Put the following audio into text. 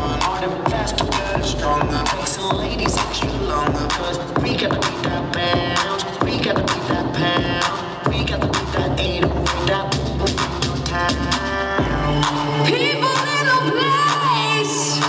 one. Harder, faster, better, stronger. Makes the ladies extra longer. Cause we gotta beat that pound. We gotta beat that pound. We gotta beat that 808, that boom boom boom town. People in a place.